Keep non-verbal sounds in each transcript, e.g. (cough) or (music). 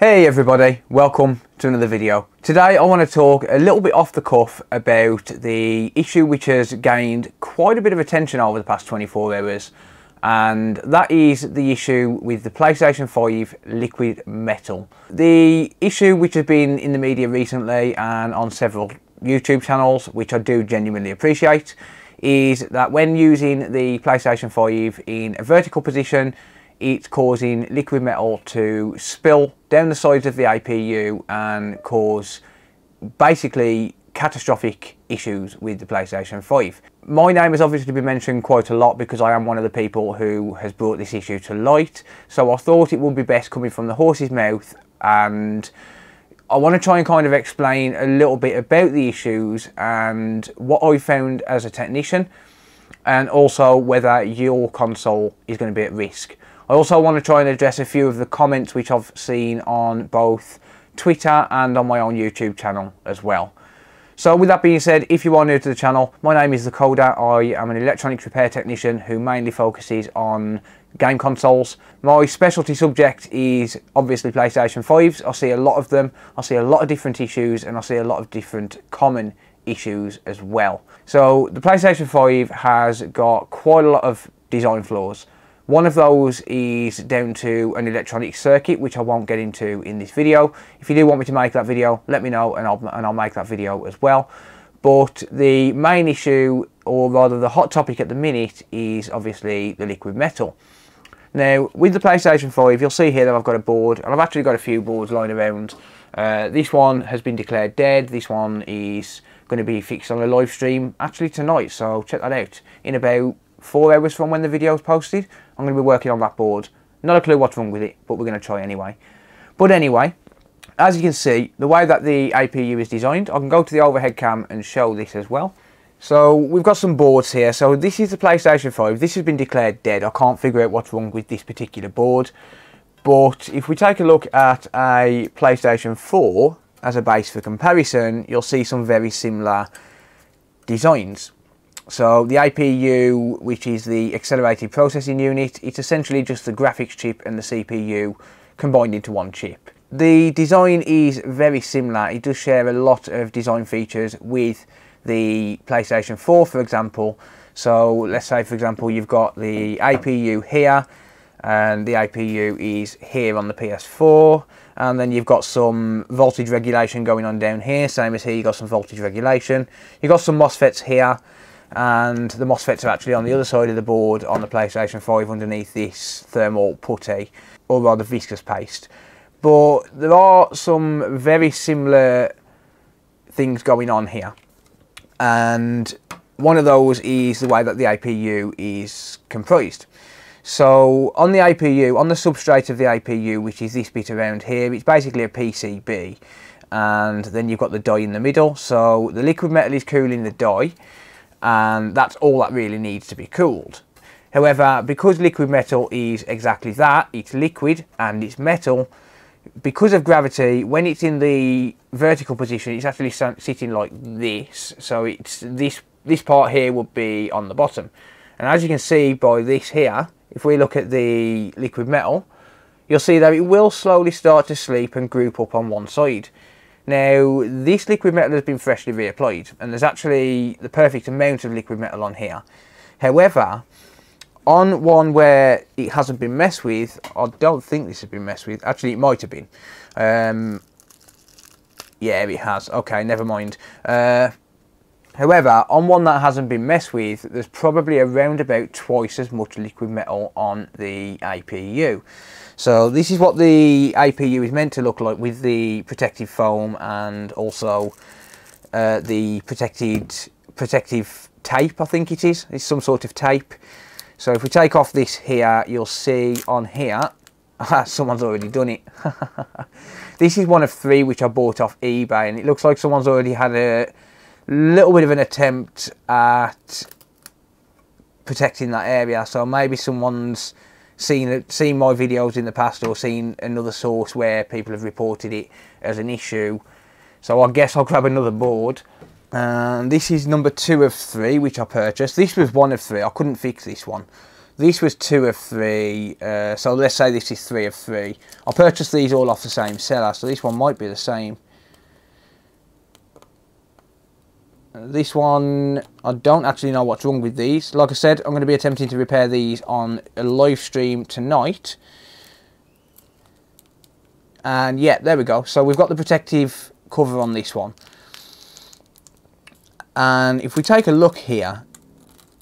Hey everybody, welcome to another video. Today I want to talk a little bit off the cuff about the issue which has gained quite a bit of attention over the past 24 hours and that is the issue with the PlayStation 5 liquid metal. The issue which has been in the media recently and on several YouTube channels, which I do genuinely appreciate, is that when using the PlayStation 5 in a vertical position, it's causing liquid metal to spill down the sides of the APU and cause basically catastrophic issues with the PlayStation 5. My name has obviously been mentioned quite a lot because I am one of the people who has brought this issue to light. So I thought it would be best coming from the horse's mouth and I want to try and kind of explain a little bit about the issues and what I found as a technician and also whether your console is going to be at risk. I also want to try and address a few of the comments which I've seen on both Twitter and on my own YouTube channel as well. So with that being said, if you are new to the channel, my name is The Coder. I am an electronics repair technician who mainly focuses on game consoles. My specialty subject is obviously PlayStation 5s. I see a lot of them. I see a lot of different issues and I see a lot of different common issues as well. So the PlayStation 5 has got quite a lot of design flaws. One of those is down to an electronic circuit, which I won't get into in this video. If you do want me to make that video, let me know and I'll, and I'll make that video as well. But the main issue, or rather the hot topic at the minute, is obviously the liquid metal. Now, with the PlayStation 5, you'll see here that I've got a board, and I've actually got a few boards lying around. Uh, this one has been declared dead. This one is going to be fixed on a live stream actually tonight, so check that out. In about four hours from when the video is posted, I'm going to be working on that board. Not a clue what's wrong with it, but we're going to try anyway. But anyway, as you can see, the way that the APU is designed, I can go to the overhead cam and show this as well. So we've got some boards here. So this is the PlayStation 5. This has been declared dead. I can't figure out what's wrong with this particular board. But if we take a look at a PlayStation 4 as a base for comparison, you'll see some very similar designs. So the APU, which is the accelerated processing unit, it's essentially just the graphics chip and the CPU combined into one chip. The design is very similar. It does share a lot of design features with the PlayStation 4, for example. So let's say, for example, you've got the APU here, and the APU is here on the PS4 and then you've got some voltage regulation going on down here same as here you've got some voltage regulation you've got some MOSFETs here and the MOSFETs are actually on the other side of the board on the PlayStation 5 underneath this thermal putty, or rather viscous paste. But there are some very similar things going on here. And one of those is the way that the APU is comprised. So on the APU, on the substrate of the APU, which is this bit around here, it's basically a PCB. And then you've got the die in the middle. So the liquid metal is cooling the die and that's all that really needs to be cooled. However, because liquid metal is exactly that, it's liquid and it's metal, because of gravity, when it's in the vertical position, it's actually sitting like this. So it's this, this part here would be on the bottom. And as you can see by this here, if we look at the liquid metal, you'll see that it will slowly start to sleep and group up on one side. Now, this liquid metal has been freshly reapplied, and there's actually the perfect amount of liquid metal on here. However, on one where it hasn't been messed with, I don't think this has been messed with. Actually, it might have been. Um, yeah, it has. Okay, never mind. Uh, however, on one that hasn't been messed with, there's probably around about twice as much liquid metal on the APU. So this is what the APU is meant to look like with the protective foam and also uh, the protected protective tape, I think it is. It's some sort of tape. So if we take off this here, you'll see on here, (laughs) someone's already done it. (laughs) this is one of three which I bought off eBay and it looks like someone's already had a little bit of an attempt at protecting that area. So maybe someone's seen seen my videos in the past or seen another source where people have reported it as an issue. So I guess I'll grab another board. And this is number two of three, which I purchased. This was one of three. I couldn't fix this one. this was two of three, uh, so let's say this is three of three. I purchased these all off the same seller, so this one might be the same. This one, I don't actually know what's wrong with these. Like I said, I'm going to be attempting to repair these on a live stream tonight. And yeah, there we go. So we've got the protective cover on this one. And if we take a look here,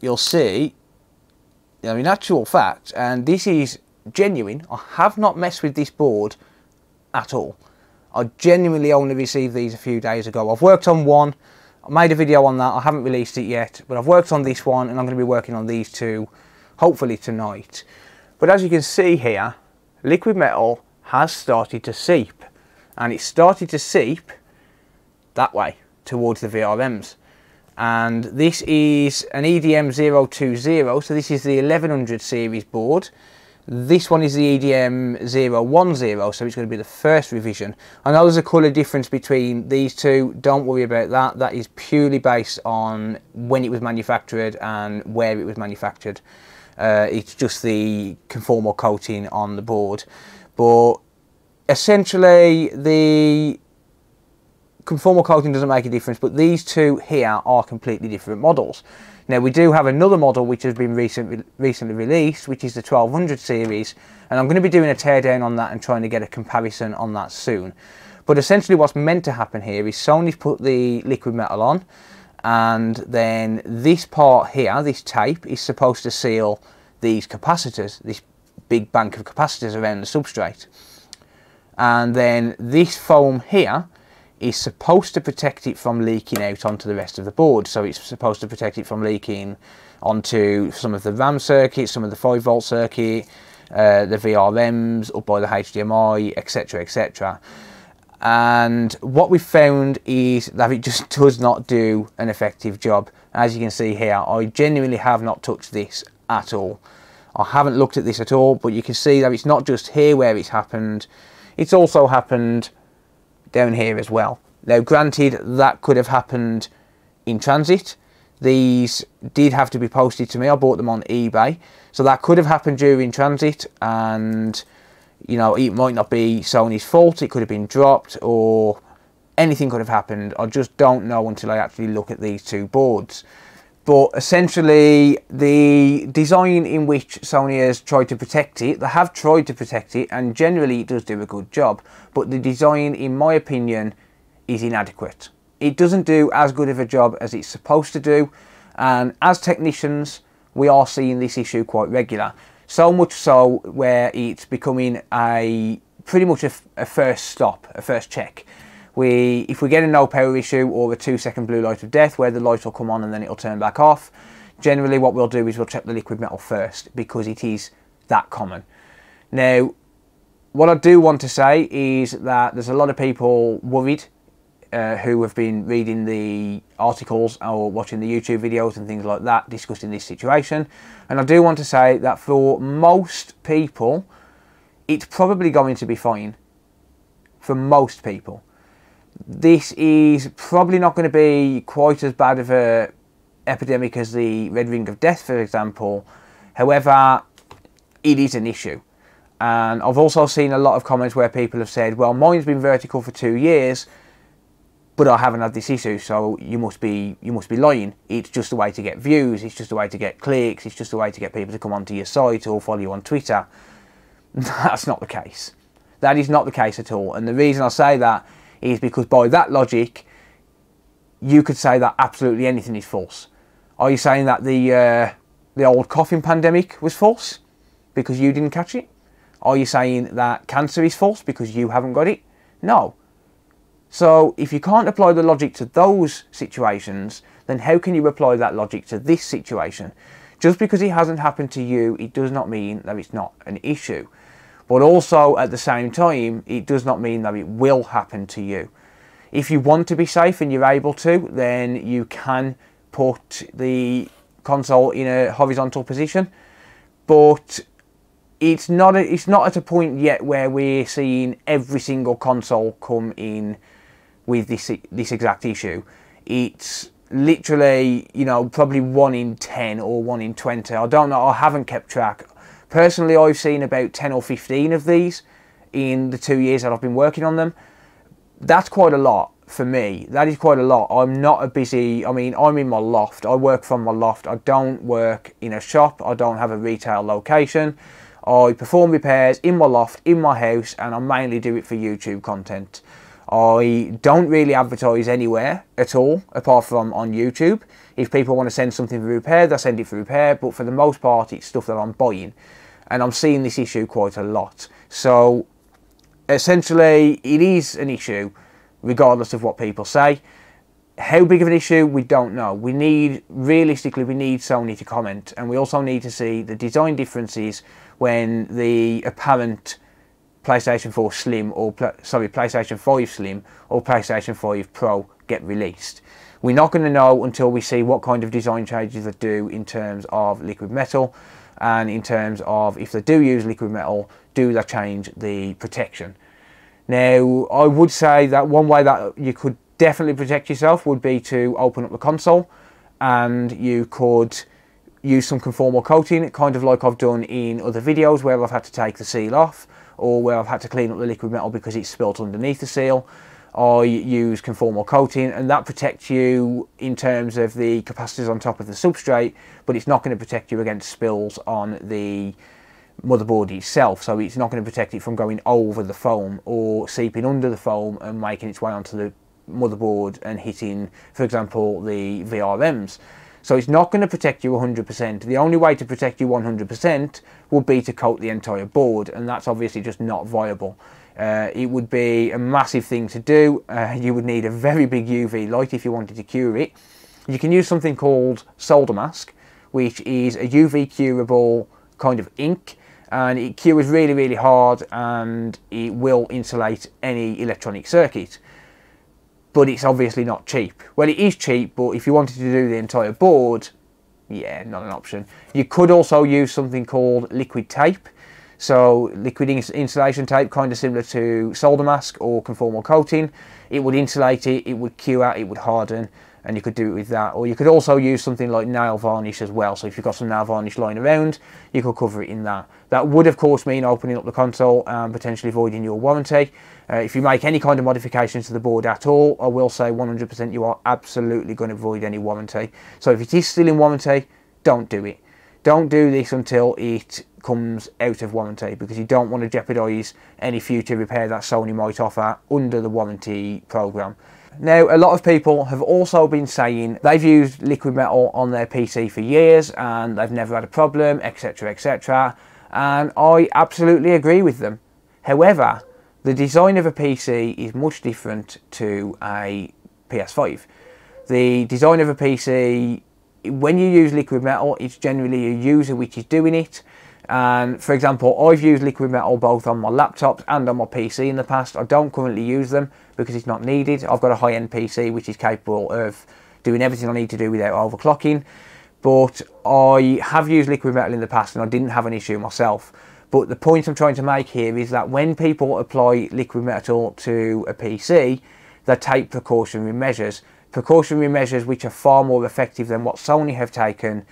you'll see I mean, actual fact, and this is genuine, I have not messed with this board at all. I genuinely only received these a few days ago. I've worked on one, I made a video on that, I haven't released it yet, but I've worked on this one and I'm going to be working on these two, hopefully tonight. But as you can see here, liquid metal has started to seep, and it started to seep that way, towards the VRMs and this is an EDM 020 so this is the 1100 series board this one is the EDM 010 so it's going to be the first revision. I know there's a colour difference between these two don't worry about that. That is purely based on when it was manufactured and where it was manufactured. Uh, it's just the conformal coating on the board. But essentially the conformal coating doesn't make a difference, but these two here are completely different models. Now we do have another model which has been recent, recently released, which is the 1200 series, and I'm going to be doing a teardown on that and trying to get a comparison on that soon. But essentially what's meant to happen here is Sony's put the liquid metal on, and then this part here, this tape, is supposed to seal these capacitors, this big bank of capacitors around the substrate. And then this foam here is supposed to protect it from leaking out onto the rest of the board. So it's supposed to protect it from leaking onto some of the RAM circuits, some of the 5 volt circuit, uh, the VRMs, up by the HDMI, etc, etc. And what we found is that it just (laughs) does not do an effective job. As you can see here, I genuinely have not touched this at all. I haven't looked at this at all, but you can see that it's not just here where it's happened, it's also happened down here as well. Now granted that could have happened in transit. These did have to be posted to me. I bought them on eBay. So that could have happened during transit and you know it might not be Sony's fault. It could have been dropped or anything could have happened. I just don't know until I actually look at these two boards. But essentially, the design in which Sony has tried to protect it, they have tried to protect it, and generally it does do a good job. But the design, in my opinion, is inadequate. It doesn't do as good of a job as it's supposed to do, and as technicians, we are seeing this issue quite regular. So much so where it's becoming a pretty much a, a first stop, a first check we if we get a no power issue or a two second blue light of death where the light will come on and then it'll turn back off generally what we'll do is we'll check the liquid metal first because it is that common. Now what I do want to say is that there's a lot of people worried uh, who have been reading the articles or watching the YouTube videos and things like that discussing this situation. And I do want to say that for most people it's probably going to be fine for most people this is probably not going to be quite as bad of a epidemic as the red ring of death, for example. However, it is an issue. And I've also seen a lot of comments where people have said, well, mine's been vertical for two years, but I haven't had this issue, so you must be you must be lying. It's just a way to get views, it's just a way to get clicks, it's just a way to get people to come onto your site or follow you on Twitter. (laughs) That's not the case. That is not the case at all. And the reason I say that is because by that logic, you could say that absolutely anything is false. Are you saying that the uh, the old COVID pandemic was false because you didn't catch it? Are you saying that cancer is false because you haven't got it? No. So if you can't apply the logic to those situations, then how can you apply that logic to this situation? Just because it hasn't happened to you, it does not mean that it's not an issue. But also at the same time, it does not mean that it will happen to you. If you want to be safe and you're able to, then you can put the console in a horizontal position. But it's not a, it's not at a point yet where we're seeing every single console come in with this this exact issue. It's literally, you know, probably one in 10 or one in 20. I don't know, I haven't kept track. Personally, I've seen about 10 or 15 of these in the two years that I've been working on them. That's quite a lot for me. That is quite a lot. I'm not a busy, I mean, I'm in my loft. I work from my loft. I don't work in a shop. I don't have a retail location. I perform repairs in my loft, in my house, and I mainly do it for YouTube content. I don't really advertise anywhere at all, apart from on YouTube. If people want to send something for repair, they send it for repair, but for the most part, it's stuff that I'm buying. And I'm seeing this issue quite a lot. So, essentially, it is an issue, regardless of what people say. How big of an issue, we don't know. We need, realistically, we need Sony to comment, and we also need to see the design differences when the apparent PlayStation 4 Slim or sorry PlayStation 5 Slim or PlayStation 5 Pro get released. We're not going to know until we see what kind of design changes they do in terms of liquid metal and in terms of if they do use liquid metal, do they change the protection. Now, I would say that one way that you could definitely protect yourself would be to open up the console and you could use some conformal coating, kind of like I've done in other videos where I've had to take the seal off or where I've had to clean up the liquid metal because it's spilt underneath the seal. I use conformal coating and that protects you in terms of the capacitors on top of the substrate but it's not going to protect you against spills on the motherboard itself so it's not going to protect it from going over the foam or seeping under the foam and making its way onto the motherboard and hitting for example the VRMs. So it's not going to protect you 100%. The only way to protect you 100% would be to coat the entire board, and that's obviously just not viable. Uh, it would be a massive thing to do. Uh, you would need a very big UV light if you wanted to cure it. You can use something called solder mask, which is a UV curable kind of ink, and it cures really, really hard, and it will insulate any electronic circuit but it's obviously not cheap. Well, it is cheap, but if you wanted to do the entire board, yeah, not an option. You could also use something called liquid tape. So liquid insulation tape, kind of similar to solder mask or conformal coating. It would insulate it, it would cure out, it would harden, and you could do it with that. Or you could also use something like nail varnish as well. So if you've got some nail varnish lying around, you could cover it in that. That would of course mean opening up the console and potentially voiding your warranty. Uh, if you make any kind of modifications to the board at all, I will say 100% you are absolutely going to void any warranty. So if it is still in warranty, don't do it. Don't do this until it comes out of warranty because you don't want to jeopardise any future repair that Sony might offer under the warranty program. Now, a lot of people have also been saying they've used liquid metal on their PC for years and they've never had a problem, etc, etc. And I absolutely agree with them. However, the design of a PC is much different to a PS5. The design of a PC, when you use liquid metal, it's generally a user which is doing it. And for example, I've used liquid metal both on my laptops and on my PC in the past. I don't currently use them because it's not needed. I've got a high-end PC which is capable of doing everything I need to do without overclocking. But I have used liquid metal in the past and I didn't have an issue myself. But the point I'm trying to make here is that when people apply liquid metal to a PC, they take precautionary measures. Precautionary measures which are far more effective than what Sony have taken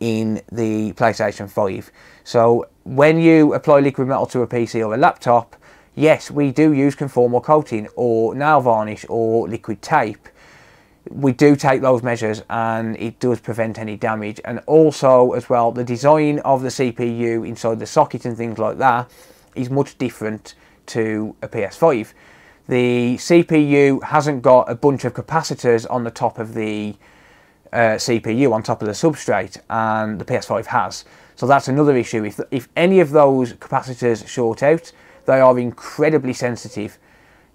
in the PlayStation 5. So when you apply liquid metal to a PC or a laptop, yes, we do use conformal coating or nail varnish or liquid tape. We do take those measures and it does prevent any damage. And also as well the design of the CPU inside the socket and things like that is much different to a PS5 the CPU hasn't got a bunch of capacitors on the top of the uh, CPU on top of the substrate and the PS5 has. So that's another issue. If, if any of those capacitors short out they are incredibly sensitive.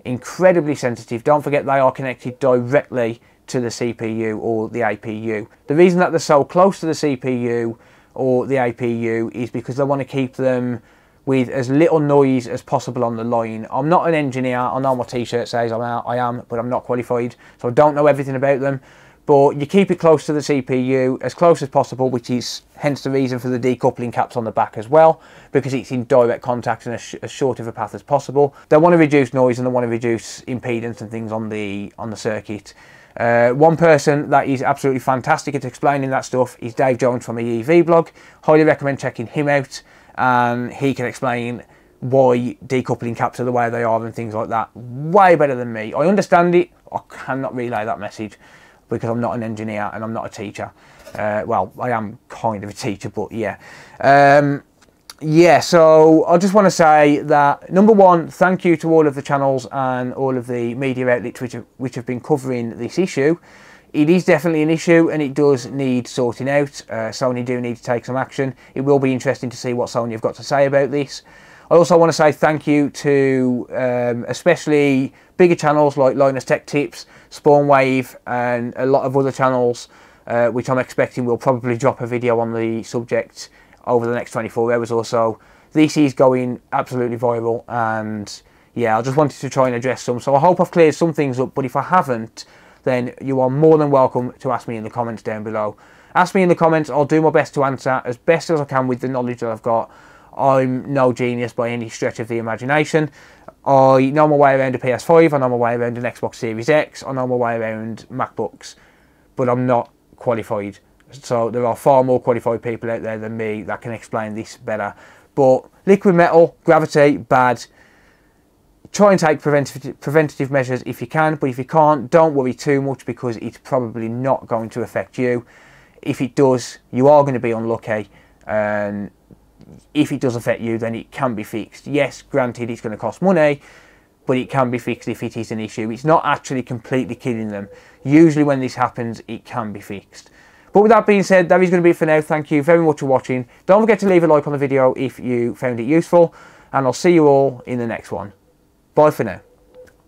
Incredibly sensitive. Don't forget they are connected directly to the CPU or the APU. The reason that they're so close to the CPU or the APU is because they want to keep them with as little noise as possible on the line. I'm not an engineer, I know my t-shirt says. I am, out, I am, but I'm not qualified, so I don't know everything about them. But you keep it close to the CPU, as close as possible, which is hence the reason for the decoupling caps on the back as well, because it's in direct contact and as, sh as short of a path as possible. They want to reduce noise and they want to reduce impedance and things on the on the circuit. Uh, one person that is absolutely fantastic at explaining that stuff is Dave Jones from the EEVblog. Highly recommend checking him out and he can explain why decoupling caps are the way they are and things like that way better than me. I understand it, I cannot relay that message because I'm not an engineer and I'm not a teacher. Uh, well, I am kind of a teacher, but yeah. Um, yeah, so I just want to say that number one, thank you to all of the channels and all of the media outlets which have, which have been covering this issue. It is definitely an issue and it does need sorting out. Uh, Sony do need to take some action. It will be interesting to see what Sony have got to say about this. I also want to say thank you to um, especially bigger channels like Linus Tech Tips, Spawnwave and a lot of other channels uh, which I'm expecting will probably drop a video on the subject over the next 24 hours or so. This is going absolutely viral and yeah, I just wanted to try and address some. So I hope I've cleared some things up, but if I haven't, then you are more than welcome to ask me in the comments down below. Ask me in the comments, I'll do my best to answer as best as I can with the knowledge that I've got. I'm no genius by any stretch of the imagination. I know my way around a PS5, I know my way around an Xbox Series X, I know my way around MacBooks, but I'm not qualified so there are far more qualified people out there than me that can explain this better. But liquid metal, gravity, bad. Try and take preventative, preventative measures if you can, but if you can't, don't worry too much because it's probably not going to affect you. If it does, you are going to be unlucky. And if it does affect you, then it can be fixed. Yes, granted, it's going to cost money, but it can be fixed if it is an issue. It's not actually completely killing them. Usually when this happens, it can be fixed. But with that being said, that is going to be it for now. Thank you very much for watching. Don't forget to leave a like on the video if you found it useful. And I'll see you all in the next one. Bye for now.